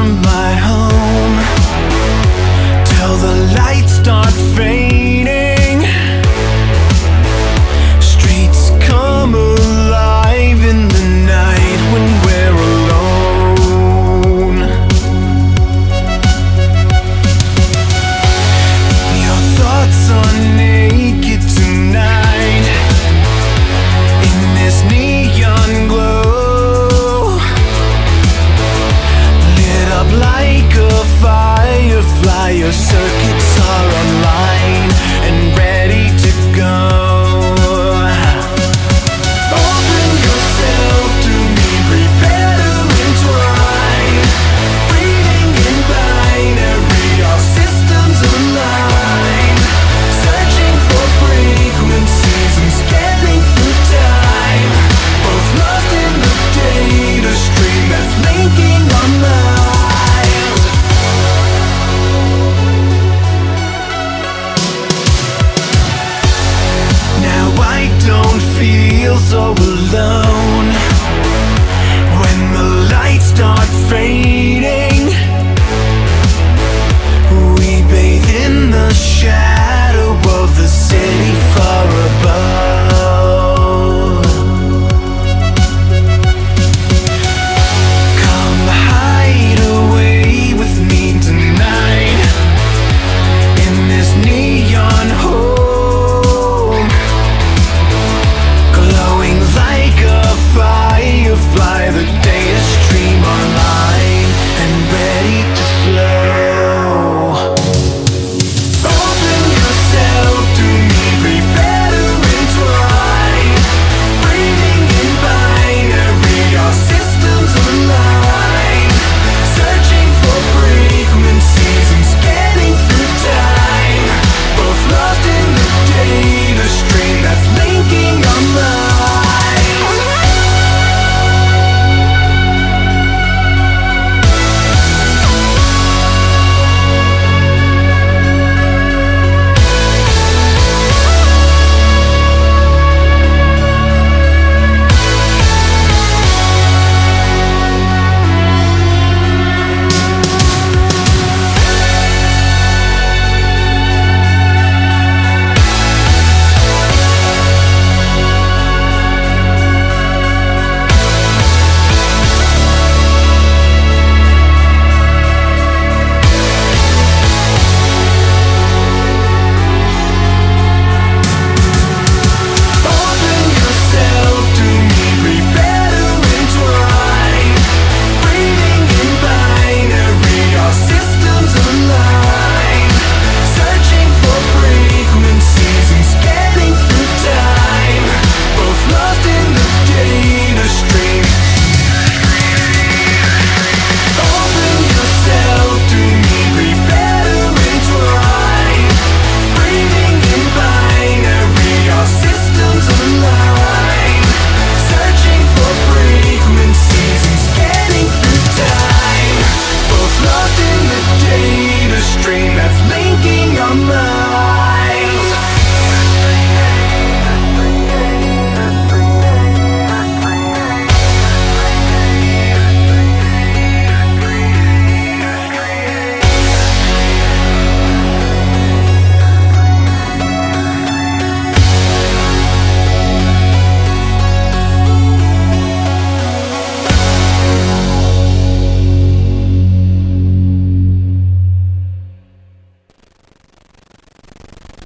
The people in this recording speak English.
My. so alone.